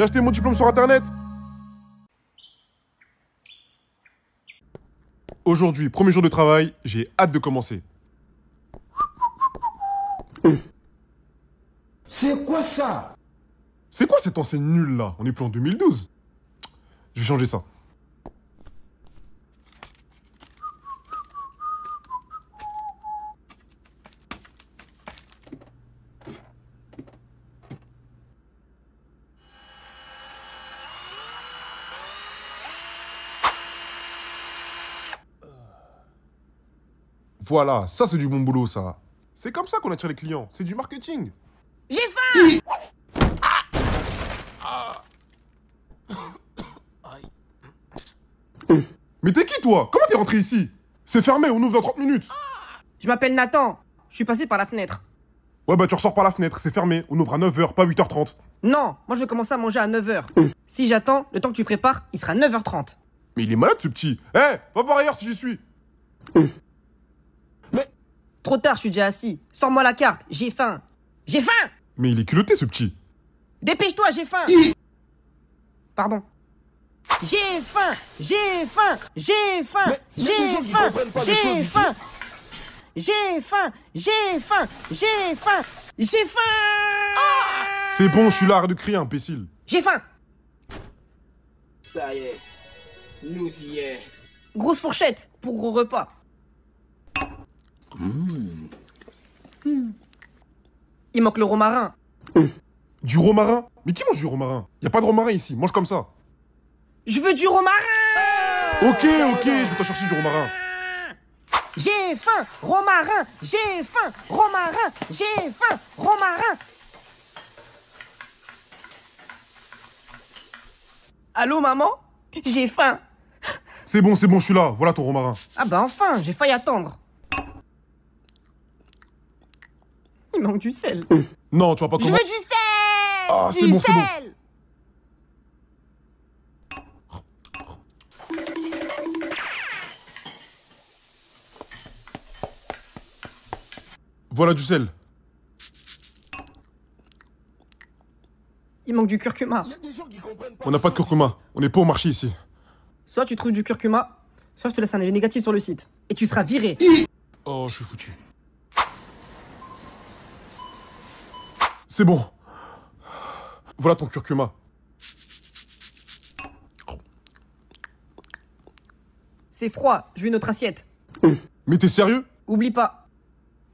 J'ai acheté mon diplôme sur internet. Aujourd'hui, premier jour de travail, j'ai hâte de commencer. C'est quoi ça? C'est quoi cette enseigne nulle là? On est plus en 2012. Je vais changer ça. Voilà, ça c'est du bon boulot ça. C'est comme ça qu'on attire les clients, c'est du marketing. J'ai faim Mais t'es qui toi? Comment t'es rentré ici? C'est fermé, on ouvre dans 30 minutes. Je m'appelle Nathan. Je suis passé par la fenêtre. Ouais bah tu ressors par la fenêtre, c'est fermé, on ouvre à 9h, pas 8h30. Non, moi je vais commencer à manger à 9h. Si j'attends, le temps que tu prépares, il sera 9h30. Mais il est malade ce petit. Eh, va voir ailleurs si j'y suis. Trop tard, je suis déjà assis. Sors-moi la carte, j'ai faim. J'ai faim Mais il est culotté ce petit. Dépêche-toi, j'ai faim. Pardon. J'ai faim, j'ai faim, j'ai faim, j'ai faim, j'ai faim. J'ai faim, j'ai faim, j'ai faim, j'ai faim. C'est bon, je suis là, de crier, imbécile. J'ai faim. Ça y est, nous y est. Grosse fourchette pour gros repas. Il manque le romarin. Du romarin Mais qui mange du romarin Y a pas de romarin ici, mange comme ça. Je veux du romarin Ok, ok, je vais te chercher du romarin. J'ai faim Romarin J'ai faim Romarin J'ai faim Romarin Allô maman? J'ai faim C'est bon, c'est bon, je suis là, voilà ton romarin. Ah bah enfin, j'ai failli attendre. Il manque du sel. Non, tu vas pas Je comment... veux du sel Ah, c'est Du bon, c'est bon. sel Voilà du sel. Il manque du curcuma. On n'a pas de curcuma, on n'est pas au marché ici. Soit tu trouves du curcuma, soit je te laisse un avis négatif sur le site. Et tu seras viré. Oh, je suis foutu. C'est bon. Voilà ton curcuma. C'est froid, je veux une autre assiette. Mais t'es sérieux? Oublie pas.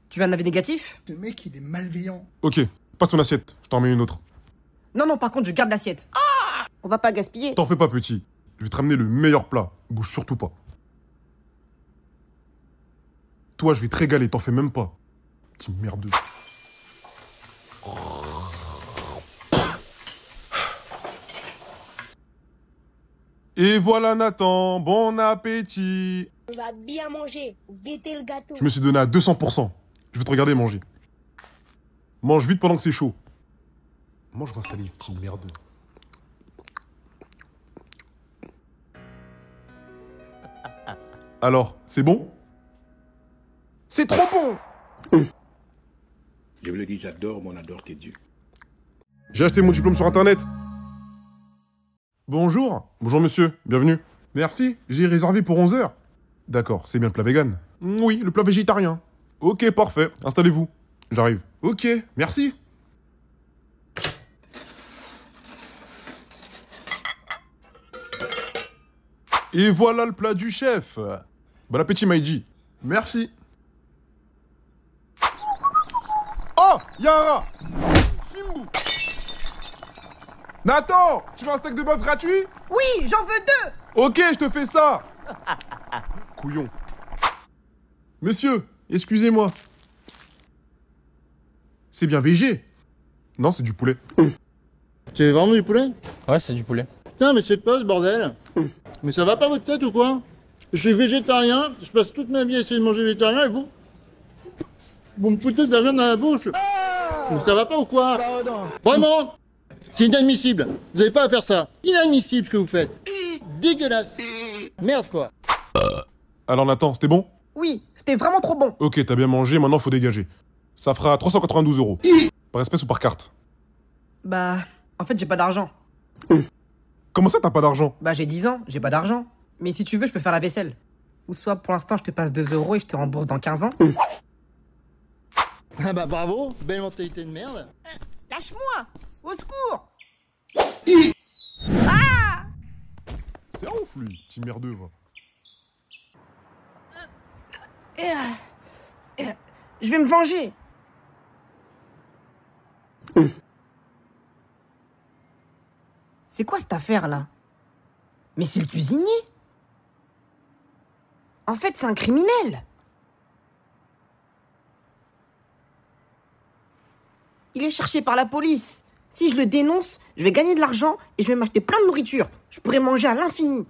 Tu veux un avis négatif? Ce mec, il est malveillant. Ok, passe ton assiette, je t'en mets une autre. Non, non, par contre, je garde l'assiette. On va pas gaspiller. T'en fais pas petit, je vais te ramener le meilleur plat, bouge surtout pas. Toi, je vais te régaler, t'en fais même pas. Petit merdeux. Et voilà Nathan, bon appétit On va bien manger. Guettez le gâteau. Je me suis donné à 200%. Je veux te regarder manger. Mange vite pendant que c'est chaud. Mange ma salive, petit merdeux. Alors, c'est bon? C'est trop bon Je vous le dis, j'adore, mon adore tes dieux. J'ai acheté mon diplôme sur internet. Bonjour. Bonjour monsieur, bienvenue. Merci, j'ai réservé pour 11h. D'accord, c'est bien le plat vegan Oui, le plat végétarien. Ok, parfait. Installez-vous. J'arrive. Ok, merci. Et voilà le plat du chef. Bon appétit, Maïji. Merci. Oh, Yara Nathan, tu veux un steak de bœuf gratuit? Oui, j'en veux deux. Ok, je te fais ça. Couillon. Monsieur, excusez-moi. C'est bien VG Non, c'est du poulet. C'est vraiment du poulet? Ouais, c'est du poulet. Putain, mais c'est pas ce bordel. Mais ça va pas votre tête ou quoi? Je suis végétarien, je passe toute ma vie à essayer de manger végétarien et vous? Vous me foutez de la viande dans la bouche. Mais ça va pas ou quoi? Vraiment? C'est inadmissible Vous avez pas à faire ça Inadmissible ce que vous faites Dégueulasse Merde quoi Alors Nathan, c'était bon? Oui, c'était vraiment trop bon. Ok, t'as bien mangé, maintenant faut dégager. Ça fera 392 euros. Par espèce ou par carte? Bah, en fait, j'ai pas d'argent. Comment ça, t'as pas d'argent? Bah j'ai 10 ans, j'ai pas d'argent. Mais si tu veux, je peux faire la vaisselle. Ou soit pour l'instant, je te passe 2 euros et je te rembourse dans 15 ans. Ah bah bravo, belle mentalité de merde. Lâche-moi Au secours! C'est un ouf, lui, petit merdeux, va. Je vais me venger. C'est quoi cette affaire là Mais c'est le cuisinier! En fait, c'est un criminel! Il est cherché par la police. Si je le dénonce, je vais gagner de l'argent et je vais m'acheter plein de nourriture. Je pourrais manger à l'infini.